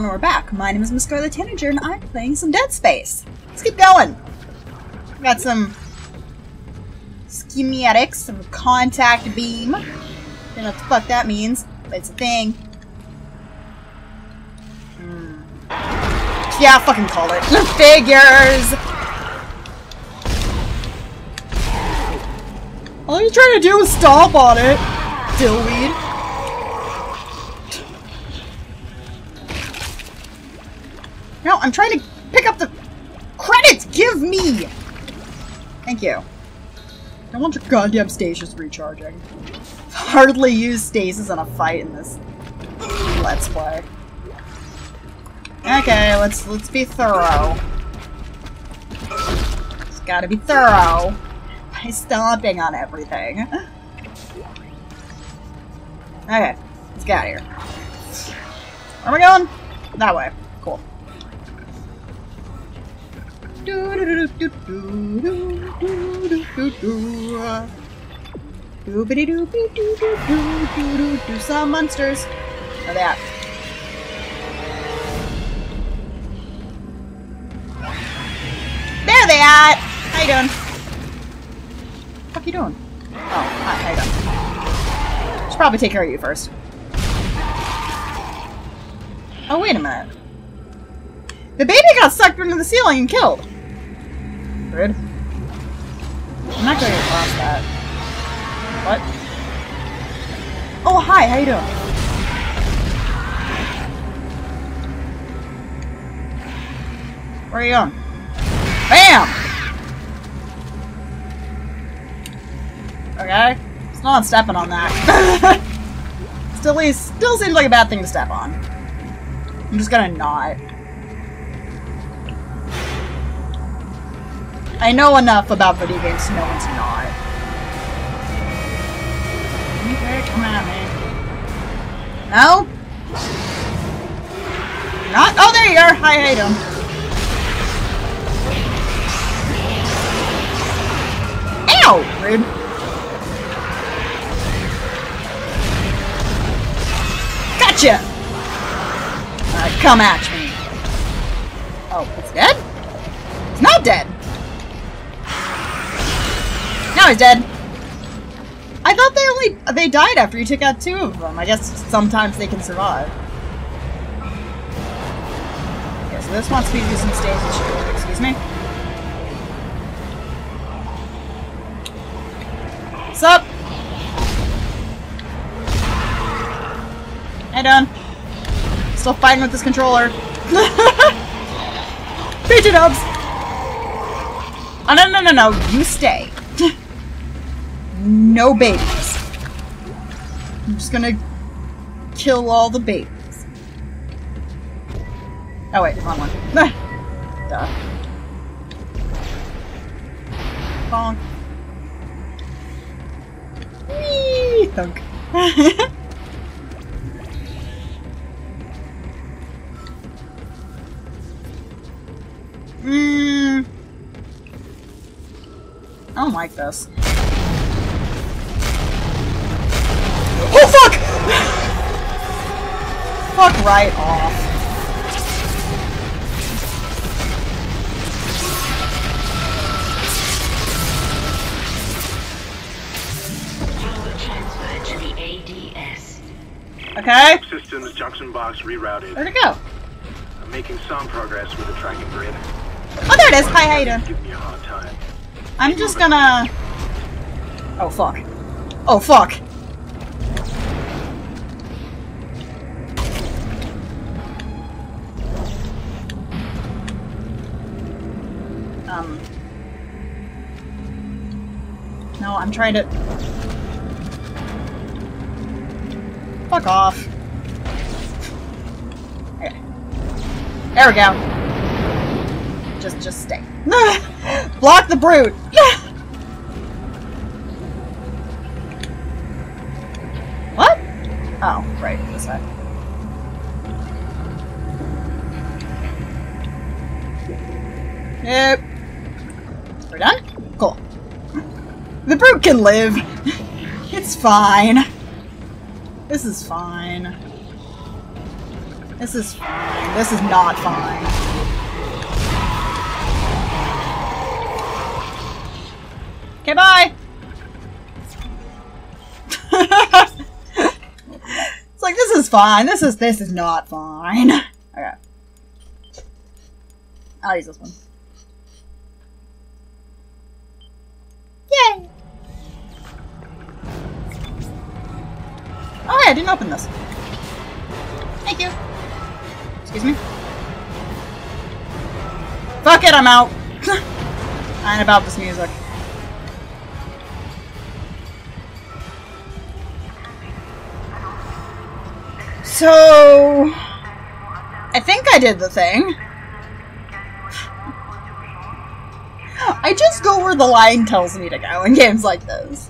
everyone, we're back. My name is Miss Scarlet Tanager, and I'm playing some Dead Space. Let's keep going. Got some schematics, some contact beam. Don't know what the fuck that means, but it's a thing. Hmm. Yeah, fucking call it. The Figures! All you're trying to do is stomp on it, dillweed. No, I'm trying to pick up the credits! Give me! Thank you. I want your goddamn stasis recharging. Hardly use stasis in a fight in this let's play. Okay, let's let's be thorough. It's gotta be thorough by stomping on everything. Okay, let's get out of here. Where are we going? That way. Doobity doobity doo doo doo doo doo doo. Some monsters. Where they at? There they at! How you doing? What you doing? Oh, hi, how you doing? Should probably take care of you first. Oh, wait a minute. The baby got sucked into the ceiling and killed. I'm not going to across that. What? Oh, hi, how you doing? Where are you going? BAM! Okay. It's not stepping on that. still, still seems like a bad thing to step on. I'm just gonna not. I know enough about video games to know it's not. Okay, come at me. No? Not? Oh, there you are! Hi, how you doing? Ow! Rude. Gotcha! Alright, come at me. Oh, it's dead? It's not dead! Dead. I thought they only they died after you took out two of them. I guess sometimes they can survive. Okay, so this wants me to do some shield. Excuse me. What's up? Hey, done. Still fighting with this controller. Pigeon hubs! Oh, no, no, no, no. You stay. No babies. I'm just gonna kill all the babies. Oh, wait, wrong one. Ah, duh. Bonk. Whee! Thunk. Mmm. I don't like this. Fuck right off. Transfer to the ADS. Okay? Systems junction box rerouted. Where'd it go? I'm making some progress with the tracking grid. Oh, there it is. Hi, how you doing? Give me a hard time. I'm just gonna... Oh, fuck. Oh, fuck. I'm trying to... Fuck off. Okay. There we go. Just, just stay. Block the brute! what? Oh, right, this way. Nope. We're done? The brute can live. It's fine. This is fine. This is fine. This is not fine. Okay, bye! it's like, this is fine. This is, this is not fine. Okay. I'll use this one. I didn't open this. Thank you. Excuse me. Fuck it, I'm out. I ain't about this music. So... I think I did the thing. I just go where the line tells me to go in games like this.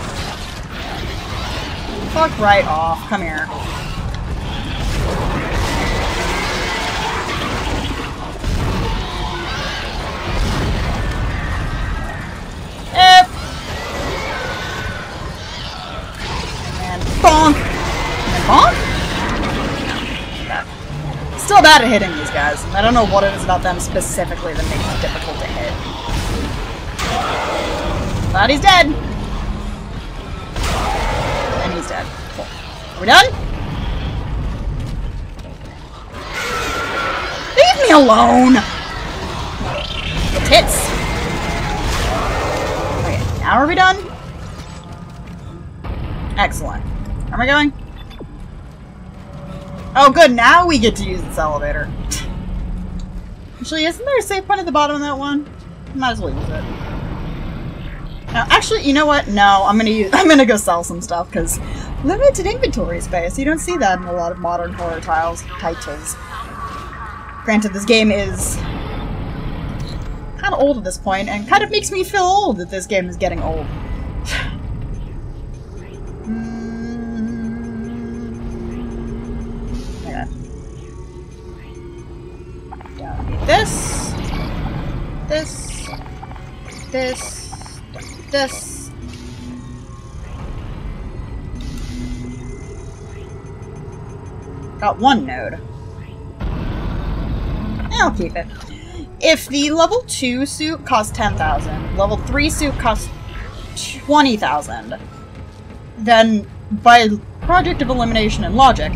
Fuck right off. Come here. Eh. And bonk! And bonk? Still bad at hitting these guys. I don't know what it is about them specifically that makes it difficult to hit. But he's dead! Are done? Leave me alone! Tits! Okay, now are we done? Excellent. Where am I going? Oh good, now we get to use this elevator. Actually, isn't there a safe point at the bottom of that one? Might as well use it. No, actually, you know what? No, I'm gonna use, I'm gonna go sell some stuff because limited inventory space. You don't see that in a lot of modern horror tiles titles. Granted, this game is kind of old at this point, and kind of makes me feel old that this game is getting old. Don't this. This. This. This. Got one node. I'll keep it. If the level 2 suit costs 10,000, level 3 suit costs 20,000, then by project of elimination and logic,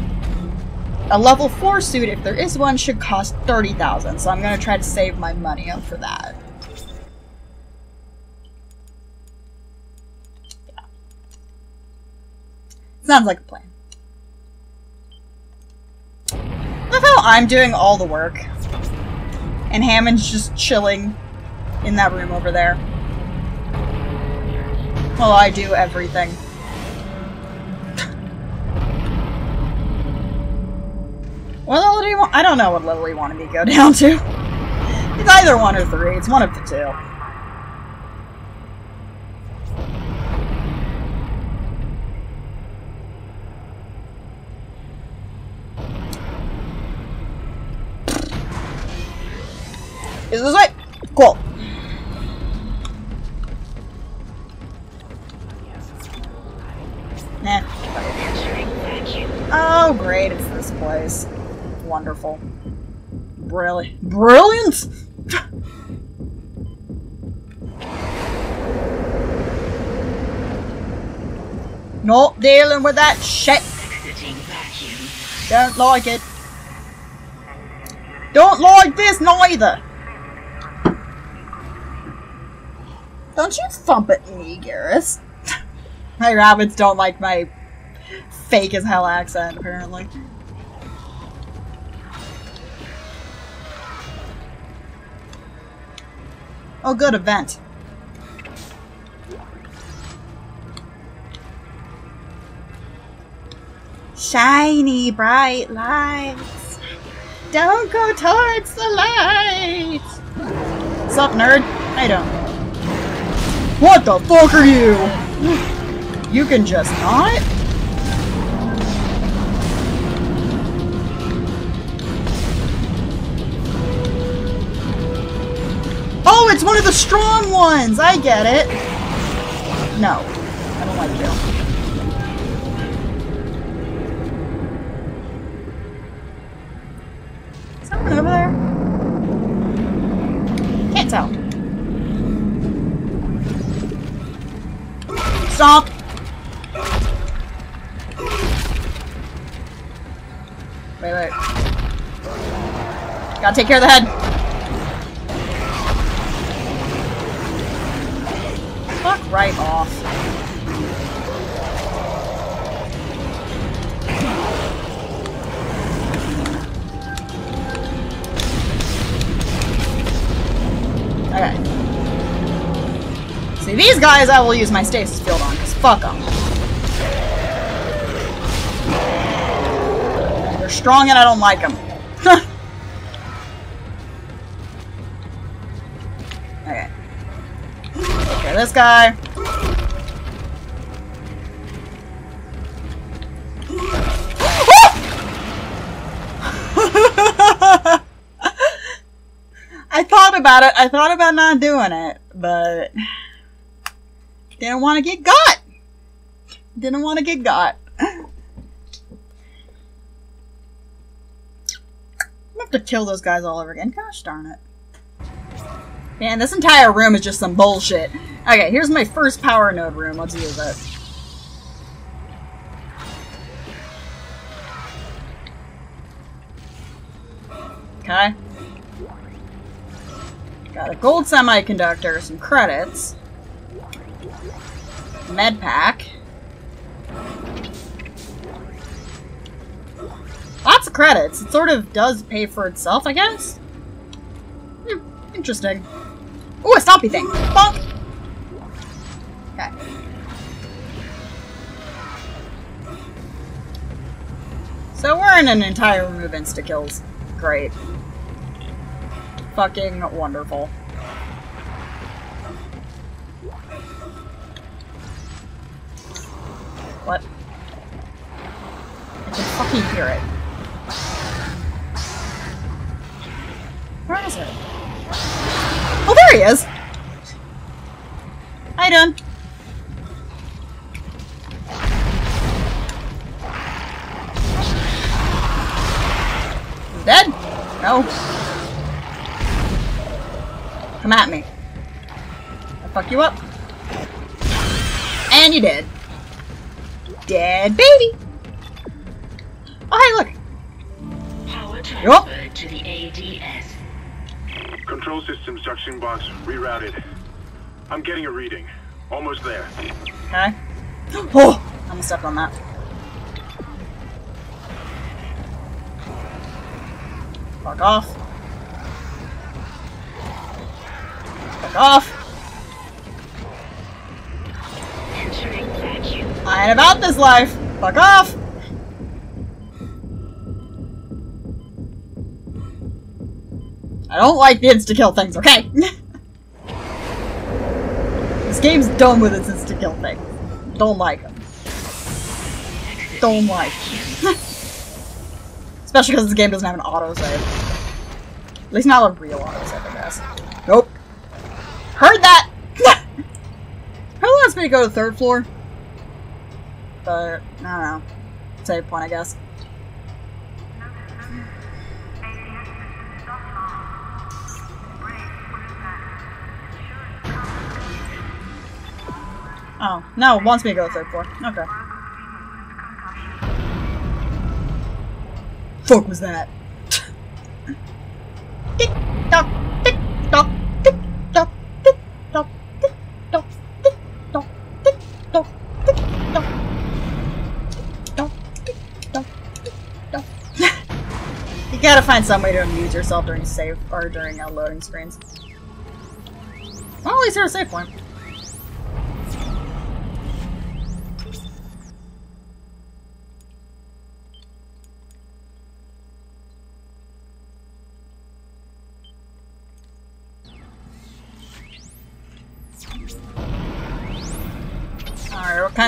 a level 4 suit, if there is one, should cost 30,000, so I'm to try to save my money up for that. Yeah. Sounds like a plan. Love how I'm doing all the work. And Hammond's just chilling in that room over there. While I do everything. what level do you want? I don't know what level you want me to go down to. It's either one or three. It's one of the two. Cool. Nah. Oh, great, it's this place. Wonderful. Brilliant. Brilliant! Not dealing with that shit. Don't like it. Don't like this neither. Don't you thump at me, Garrus. my rabbits don't like my fake as hell accent, apparently. Oh, good event. Shiny, bright lights. Don't go towards the light! Sup, nerd? I don't. What the fuck are you? You can just not? Oh, it's one of the strong ones! I get it! No. I don't like you. Stop! Wait, wait. Gotta take care of the head. Fuck right off. Okay. See, these guys I will use my stasis field on, fuck them. They're strong and I don't like them. okay. Okay, this guy. I thought about it. I thought about not doing it, but didn't want to get got. Didn't want to get got. I'm gonna have to kill those guys all over again. Gosh darn it. Man, this entire room is just some bullshit. Okay, here's my first power node room. Let's use it. Okay. Got a gold semiconductor, some credits. Med pack. Credits. It sort of does pay for itself, I guess. Hmm, interesting. Ooh, a stompy thing. Bonk! Okay. So we're in an entire of insta-kills. Great. Fucking wonderful. What? I can fucking hear it. Where is it? Oh, there he is! Hi, done. Dead? No. Come at me. I'll fuck you up. And you dead. Dead baby! Oh, hey, look! Power transferred to the ADS. Control systems junction box rerouted. I'm getting a reading. Almost there. Okay. Oh! I'm gonna on that. Fuck off. Fuck off. I ain't about this life. Fuck off. I don't like the insta-kill things, okay? this game's done with its insta-kill things. Don't like them. Don't like 'em. Especially because this game doesn't have an autosave. At least not a real autosave, I guess. Nope. Heard that! Who wants me to go to the third floor? But, I don't know. Save point, I guess. Oh, no, wants me to go to the third floor. Okay. Fuck was that? tick tock, tick tock, tick tock, tick tock, tick tock, tick tock, tick tock, tick tock. Tick tock, tick tock, tick tock. You gotta find some way to amuse yourself during save or during uh, loading screens. Well, at least there's a save point.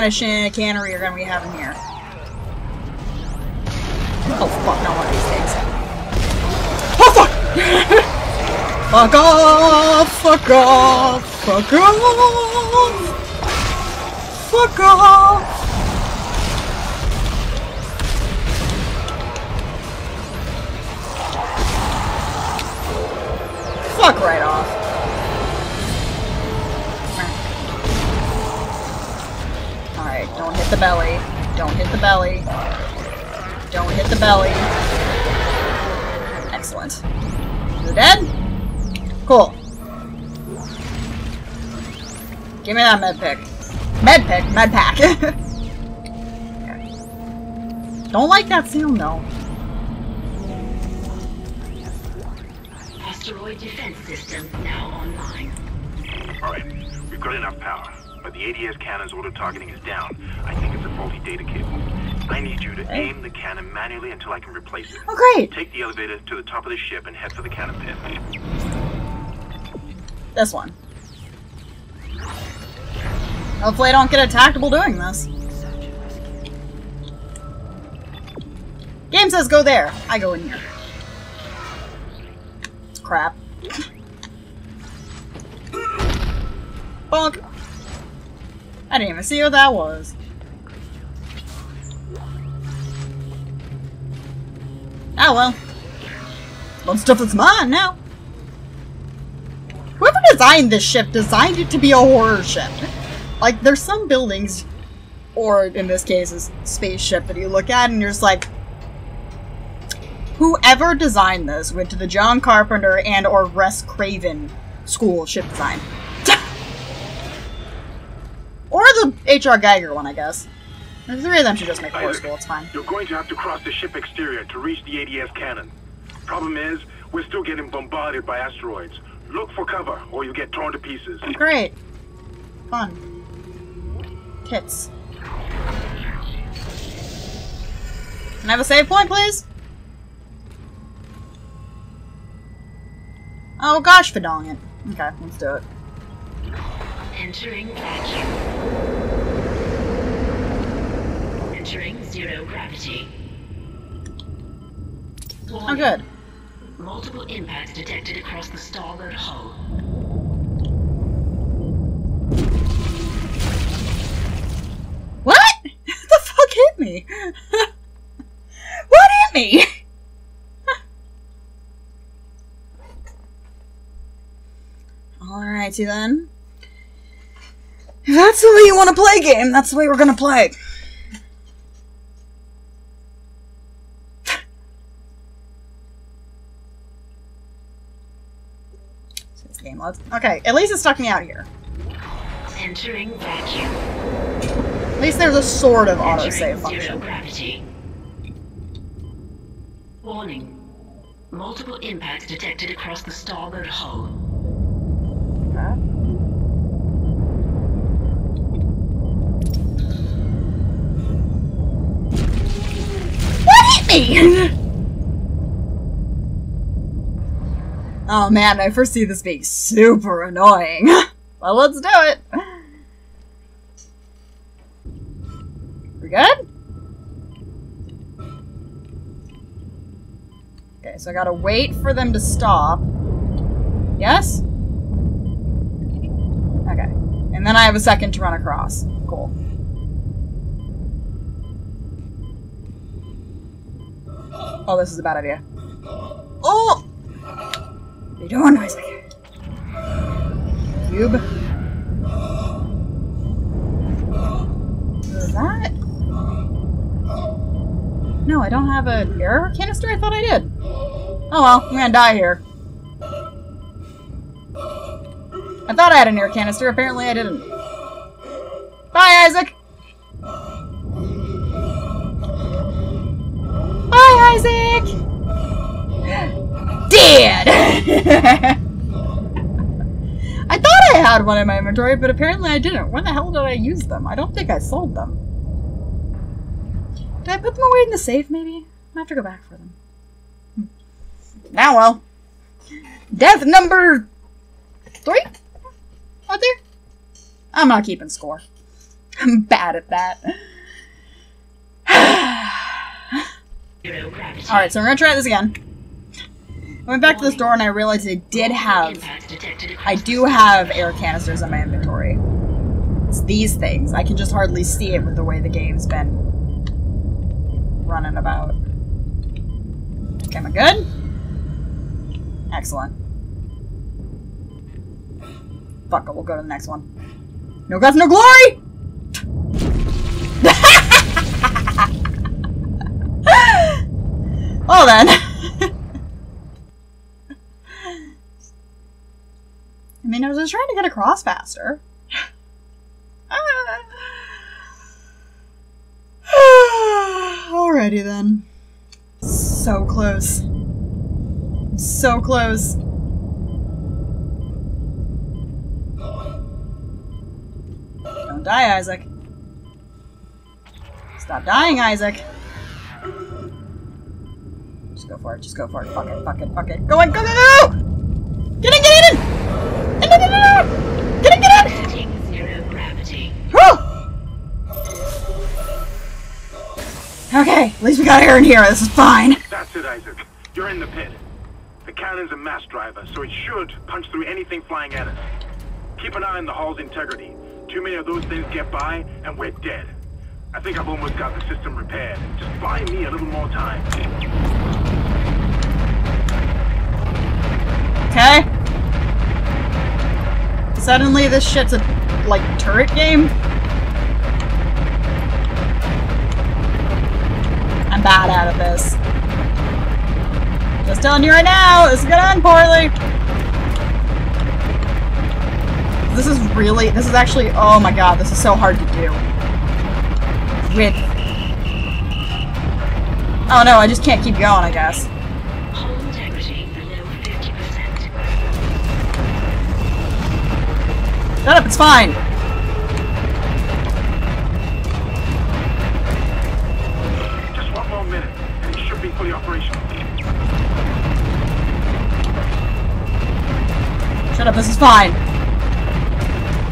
Kind of chicanery are gonna be having here? Oh fuck, not one of these things. Oh fuck! fuck off! Fuck off! Fuck off! Fuck off! Fuck right off. Hit the belly. Don't hit the belly. Don't hit the belly. Excellent. You're dead? Cool. Give me that med pick. Med pick? Med pack. Okay. Don't like that sound though. Asteroid defense system now online. Alright, we've got enough power, but the ADS cannon's auto-targeting is down. I think it's a faulty data cable. I need you to Okay. aim the cannon manually until I can replace it. Oh great! Take the elevator to the top of the ship and head for the cannon pit. This one. Hopefully I don't get attacked while doing this. Game says go there. I go in here. Crap. Bonk. I didn't even see what that was. Oh well. Some stuff that's mine now. Whoever designed this ship designed it to be a horror ship. Like, there's some buildings, or in this case, a spaceship that you look at and you're just like, whoever designed this went to the John Carpenter and or Wes Craven school of ship design. Or the H.R. Geiger one, I guess. The three of them should just make Isaac, school, it's fine. You're going to have to cross the ship exterior to reach the ADS cannon. Problem is, we're still getting bombarded by asteroids. Look for cover, or you'll get torn to pieces. Oh, great. Fun. Tits. Can I have a save point, please? Oh gosh, fadong it. Okay, let's do it. Entering vacuum. Entering zero gravity. Oh good. Multiple impacts detected across the starboard hull. What? the fuck hit me? what hit me? Alrighty then. If that's the way you want to play game, that's the way we're gonna play. This game loads. Okay, at least it stuck me out here. Entering vacuum. At least there's a sort of autosave zero function. gravity. Warning. Multiple impacts detected across the starboard hull. What hit me? Oh man, I foresee this being super annoying. well, let's do it. We good? Okay, so I gotta wait for them to stop. Yes? Okay. And then I have a second to run across. Cool. Oh, this is a bad idea. Oh! What are you doing, Isaac? Cube. Is that? No, I don't have an air canister? I thought I did. Oh well, I'm gonna die here. I thought I had an air canister, apparently I didn't. Bye, Isaac! Bye, Isaac! Dead! I thought I had one in my inventory, but apparently I didn't. When the hell did I use them? I don't think I sold them. Did I put them away in the safe, maybe? I have to go back for them. Hmm. Now well. Death number three? Out there? I'm not keeping score. I'm bad at that. Alright, so we're gonna try this again. I went back to this store and I realized I did have I do have air canisters in my inventory. It's these things. I can just hardly see it with the way the game's been running about. Okay, am I good? Excellent. Fuck it, we'll go to the next one. No guts, no glory! well then. I mean, I was just trying to get across faster. Alrighty then. So close. So close. Don't die, Isaac. Stop dying, Isaac. Just go for it, just go for it. Fuck it, fuck it, fuck it. Go on, go, go, go! Okay, at least we got air in here. This is fine. That's it, Isaac. You're in the pit. The cannon's a mass driver, so it should punch through anything flying at us. Keep an eye on the hull's integrity. Too many of those things get by, and we're dead. I think I've almost got the system repaired. Just buy me a little more time. Okay. Suddenly, this shit's a like turret game. I'm bad out of this. Just telling you right now, this is gonna end poorly. This is really, this is actually, oh my god, this is so hard to do. With. Oh no, I just can't keep going, I guess. Hull integrity below 50%. Shut up, it's fine. Up, this is fine.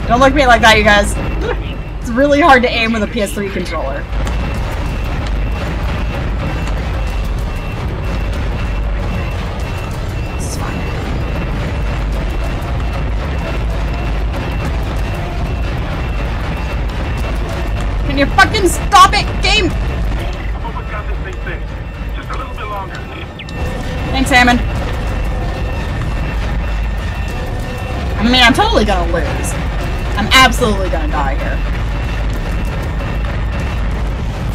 Don't look at me like that, you guys. It's really hard to aim with a PS3 controller. This is. Can you fucking stop it, game? I've almost I mean, I'm totally gonna lose. I'm absolutely gonna die here.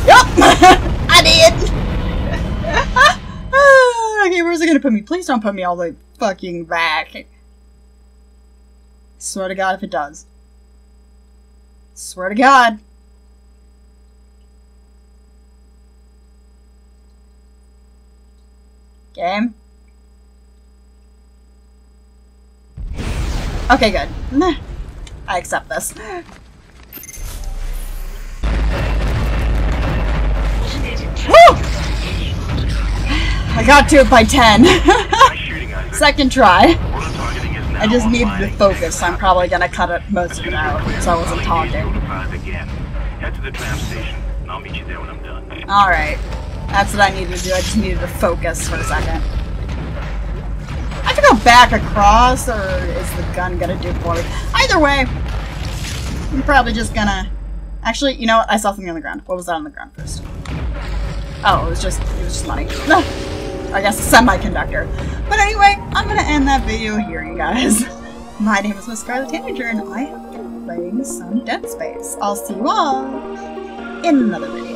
Yup! I did! okay, where's it gonna put me? Please don't put me all the fucking back. Swear to God if it does. Swear to God. Game. Okay, good. I accept this. Woo! I got to it by 10. Nice shooting, Isaac. Second try. I just needed to focus. I'm probably gonna cut it most of it out, so I wasn't talking. I'll meet you there when I'm done. Alright. That's what I needed to do. I just needed to focus for a second. Back across, or is the gun gonna do for me? Either way, I'm probably just gonna... Actually, you know what? I saw something on the ground. What was that on the ground first? Oh, it was just, it was just money. I guess a semiconductor. But anyway, I'm gonna end that video here, you guys. My name is Miss Scarlet Tanager, and I have been playing some Dead Space. I'll see you all in another video.